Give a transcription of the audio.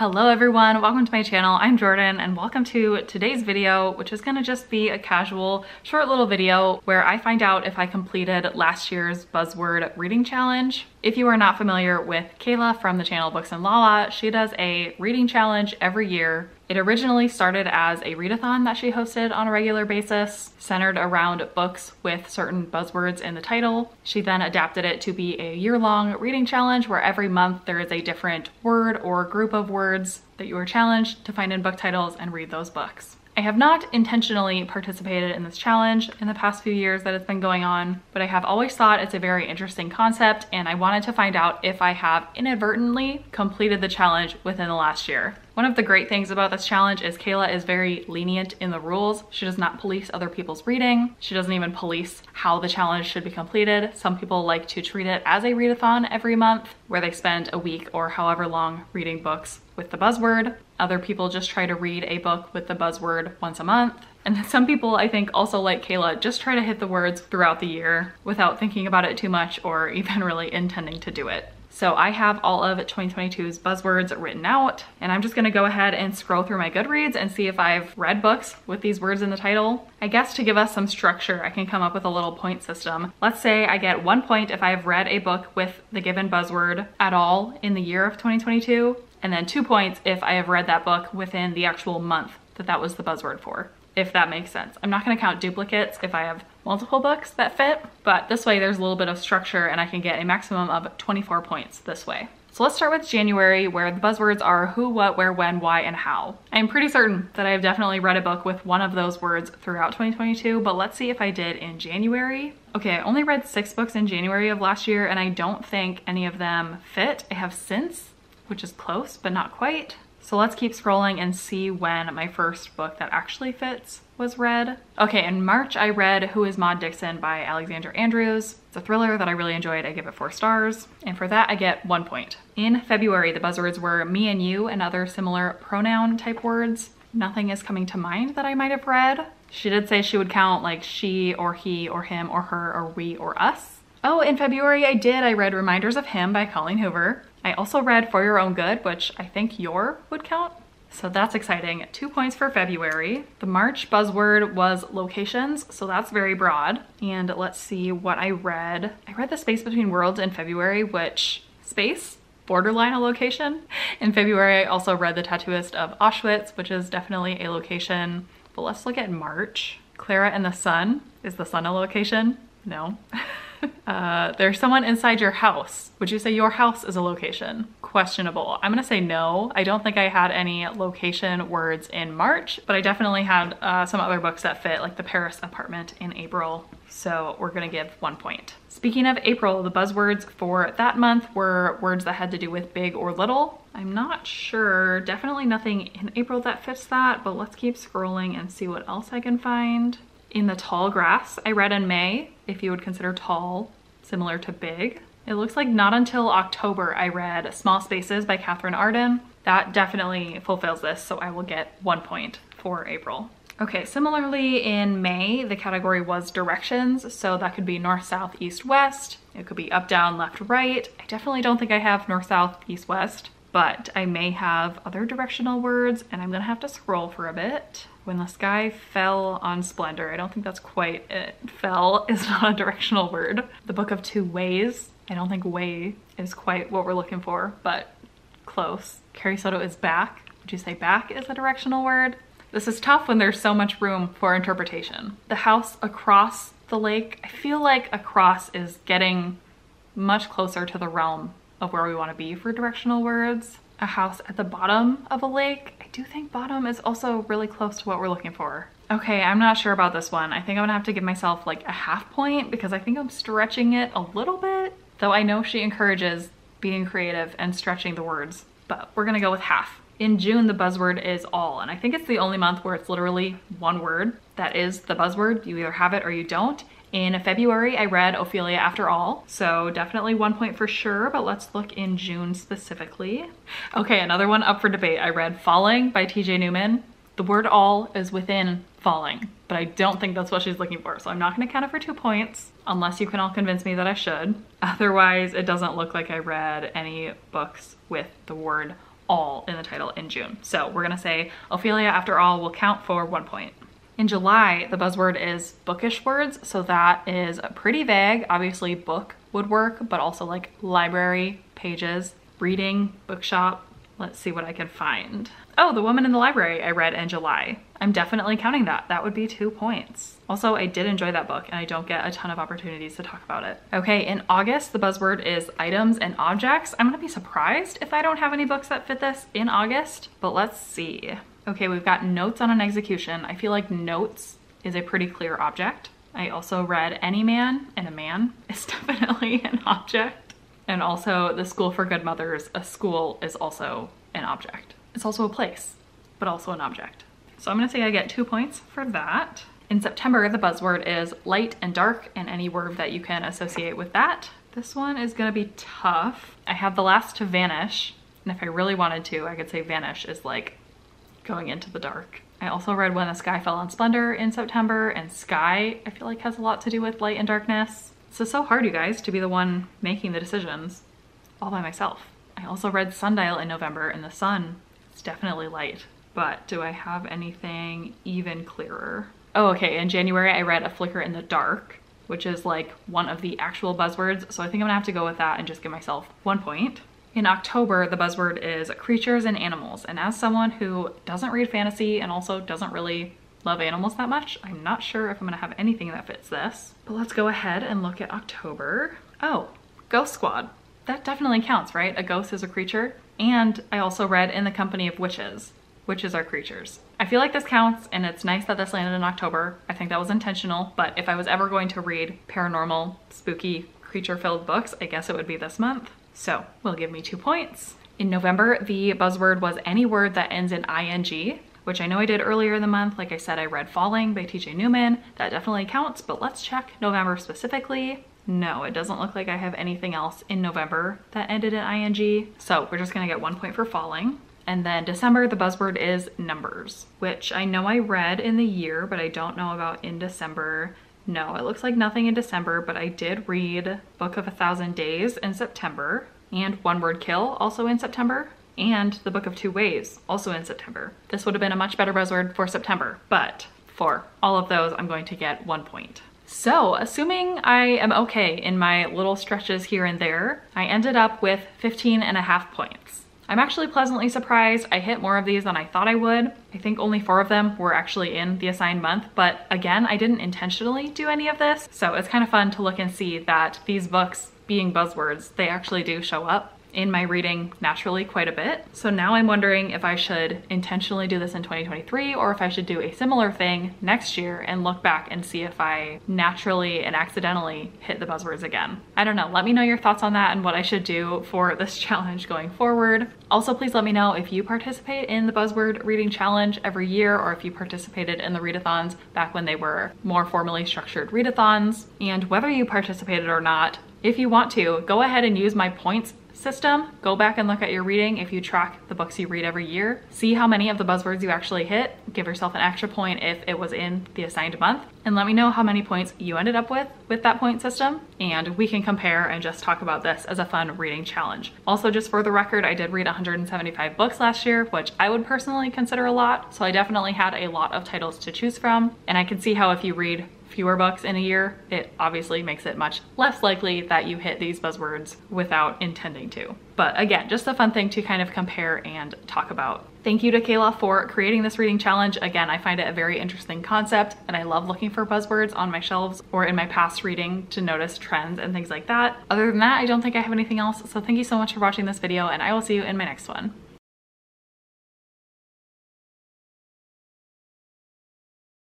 Hello everyone, welcome to my channel. I'm Jordyn and welcome to today's video, which is gonna just be a casual, short little video where I find out if I completed last year's buzzword reading challenge. If you are not familiar with Kayla from the channel Books and Lala, she does a reading challenge every year it originally started as a readathon that she hosted on a regular basis, centered around books with certain buzzwords in the title. She then adapted it to be a year-long reading challenge where every month there is a different word or group of words that you are challenged to find in book titles and read those books. I have not intentionally participated in this challenge in the past few years that it's been going on, but I have always thought it's a very interesting concept and I wanted to find out if I have inadvertently completed the challenge within the last year. One of the great things about this challenge is Kayla is very lenient in the rules. She does not police other people's reading. She doesn't even police how the challenge should be completed. Some people like to treat it as a readathon every month where they spend a week or however long reading books with the buzzword. Other people just try to read a book with the buzzword once a month. And some people, I think, also like Kayla, just try to hit the words throughout the year without thinking about it too much or even really intending to do it. So I have all of 2022's buzzwords written out and I'm just gonna go ahead and scroll through my Goodreads and see if I've read books with these words in the title. I guess to give us some structure, I can come up with a little point system. Let's say I get one point if I've read a book with the given buzzword at all in the year of 2022, and then two points if I have read that book within the actual month that that was the buzzword for if that makes sense. I'm not gonna count duplicates if I have multiple books that fit, but this way there's a little bit of structure and I can get a maximum of 24 points this way. So let's start with January where the buzzwords are who, what, where, when, why, and how. I'm pretty certain that I've definitely read a book with one of those words throughout 2022, but let's see if I did in January. Okay, I only read six books in January of last year and I don't think any of them fit. I have since, which is close, but not quite. So let's keep scrolling and see when my first book that actually fits was read. Okay, in March I read Who is Maud Dixon by Alexandra Andrews. It's a thriller that I really enjoyed. I give it four stars. And for that, I get one point. In February, the buzzwords were me and you and other similar pronoun type words. Nothing is coming to mind that I might have read. She did say she would count like she or he or him or her or we or us. Oh, in February I did. I read Reminders of Him by Colleen Hoover. I also read For Your Own Good, which I think your would count. So that's exciting. Two points for February. The March buzzword was locations, so that's very broad. And let's see what I read. I read The Space Between Worlds in February, which space? borderline a location. In February, I also read The Tattooist of Auschwitz, which is definitely a location. But let's look at March. Klara and the Sun. Is the sun a location? No. uh, there's someone inside your house. Would you say your house is a location? Questionable. I'm gonna say no. I don't think I had any location words in March, but I definitely had uh, some other books that fit, like the Paris apartment in April. So we're gonna give one point. Speaking of April, the buzzwords for that month were words that had to do with big or little. I'm not sure, definitely nothing in April that fits that, but let's keep scrolling and see what else I can find in the tall grass I read in May, if you would consider tall similar to big. It looks like not until October I read Small Spaces by Katherine Arden. That definitely fulfills this, so I will get one point for April. Okay, similarly in May, the category was directions, so that could be north, south, east, west. It could be up, down, left, right. I definitely don't think I have north, south, east, west, but I may have other directional words and I'm gonna have to scroll for a bit. When the sky fell on splendor. I don't think that's quite it. Fell is not a directional word. The Book of Two Ways. I don't think way is quite what we're looking for, but close. Carrie Soto is back. Would you say back is a directional word? This is tough when there's so much room for interpretation. The house across the lake, I feel like across is getting much closer to the realm of where we want to be for directional words. A house at the bottom of a lake, I do think bottom is also really close to what we're looking for. Okay, I'm not sure about this one. I think I'm gonna have to give myself like a half point because I think I'm stretching it a little bit, though I know she encourages being creative and stretching the words, but we're gonna go with half. In June, the buzzword is all, and I think it's the only month where it's literally one word that is the buzzword. You either have it or you don't. In February, I read Ophelia After All, so definitely one point for sure, but let's look in June specifically. Okay, another one up for debate. I read Falling by TJ Newman. The word all is within falling, but I don't think that's what she's looking for, so I'm not gonna count it for two points, unless you can all convince me that I should. Otherwise, it doesn't look like I read any books with the word all in the title in June. So we're gonna say Ophelia After All will count for one point. In July, the buzzword is bookish words, so that is pretty vague. Obviously, book would work, but also like library, pages, reading, bookshop. Let's see what I can find. Oh, The Woman in the Library I read in July. I'm definitely counting that. That would be two points. Also, I did enjoy that book and I don't get a ton of opportunities to talk about it. Okay, in August, the buzzword is items and objects. I'm gonna be surprised if I don't have any books that fit this in August, but let's see. Okay, we've got notes on an execution. I feel like notes is a pretty clear object. I also read Any Man and a Man is definitely an object. And also The School for Good Mothers, a school is also an object. It's also a place, but also an object. So I'm gonna say I get two points for that. In September, the buzzword is light and dark and any word that you can associate with that. This one is gonna be tough. I have the last to vanish. And if I really wanted to, I could say vanish is like going into the dark. I also read When the Sky Fell on Splendor in September, and sky I feel like has a lot to do with light and darkness. So, so hard, you guys, to be the one making the decisions all by myself. I also read Sundial in November, and the sun is definitely light. But do I have anything even clearer? Oh, okay, in January I read A Flicker in the Dark, which is like one of the actual buzzwords. So I think I'm gonna have to go with that and just give myself one point. In October, the buzzword is creatures and animals. And as someone who doesn't read fantasy and also doesn't really love animals that much, I'm not sure if I'm gonna have anything that fits this. But let's go ahead and look at October. Oh, Ghost Squad. That definitely counts, right? A ghost is a creature. And I also read In the Company of Witches. Witches are creatures. I feel like this counts and it's nice that this landed in October. I think that was intentional, but if I was ever going to read paranormal, spooky, creature-filled books, I guess it would be this month. So will give me two points. In November, the buzzword was any word that ends in ing, which I know I did earlier in the month. Like I said, I read Falling by TJ Newman. That definitely counts, but let's check November specifically. No, it doesn't look like I have anything else in November that ended in ing. So we're just gonna get one point for Falling. And then December, the buzzword is numbers, which I know I read in the year, but I don't know about in December. No, it looks like nothing in December, but I did read Book of a Thousand Days in September and One Word Kill also in September and The Book of Two Ways also in September. This would have been a much better buzzword for September, but for all of those, I'm going to get one point. So assuming I am okay in my little stretches here and there, I ended up with 15 and a half points. I'm actually pleasantly surprised. I hit more of these than I thought I would. I think only four of them were actually in the assigned month, but again, I didn't intentionally do any of this. So it's kind of fun to look and see that these books being buzzwords, they actually do show up in my reading naturally quite a bit. So now I'm wondering if I should intentionally do this in 2023 or if I should do a similar thing next year and look back and see if I naturally and accidentally hit the buzzwords again. I don't know. Let me know your thoughts on that and what I should do for this challenge going forward. Also, please let me know if you participate in the buzzword reading challenge every year or if you participated in the readathons back when they were more formally structured readathons and whether you participated or not. If you want to, go ahead and use my points system, go back and look at your reading if you track the books you read every year. See how many of the buzzwords you actually hit. Give yourself an extra point if it was in the assigned month. And let me know how many points you ended up with with that point system. And we can compare and just talk about this as a fun reading challenge. Also, just for the record, I did read 175 books last year, which I would personally consider a lot. So I definitely had a lot of titles to choose from. And I can see how if you read fewer books in a year, it obviously makes it much less likely that you hit these buzzwords without intending to. But again, just a fun thing to kind of compare and talk about. Thank you to Kayla for creating this reading challenge. Again, I find it a very interesting concept and I love looking for buzzwords on my shelves or in my past reading to notice trends and things like that. Other than that, I don't think I have anything else. So thank you so much for watching this video and I will see you in my next one.